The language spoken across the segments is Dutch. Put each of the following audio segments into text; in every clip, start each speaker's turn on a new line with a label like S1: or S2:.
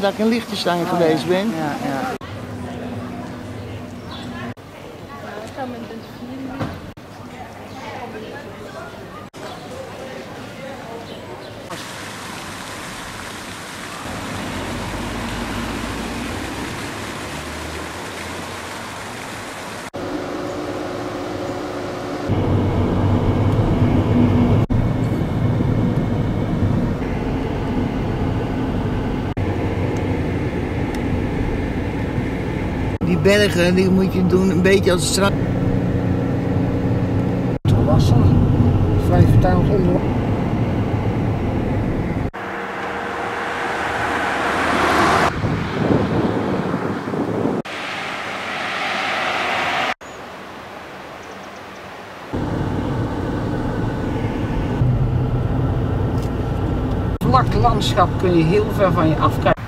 S1: Dat ik een lichtje staan geweest ben.
S2: Ja, ja.
S1: Bergen, die moet je doen een beetje als strand.
S3: gewassen. Vrij vertuigd onder.
S2: Vlak landschap kun je heel ver van je afkijken.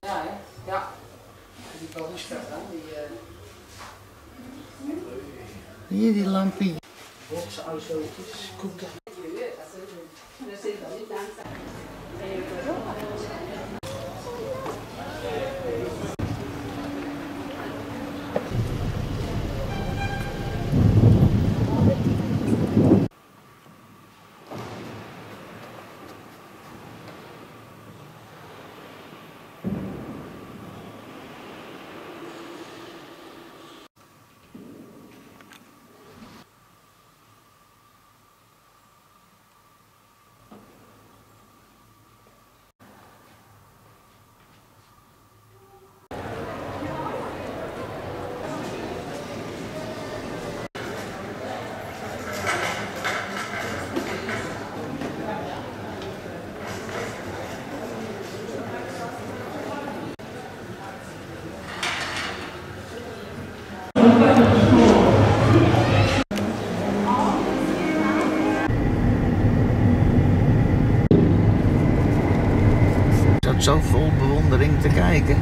S2: Ja, hè? Ja. Die bovenstad, hè? Die uh,
S1: Hier die lampie.
S3: Botsautootjes, scooter.
S1: Ik zat zo vol bewondering te kijken.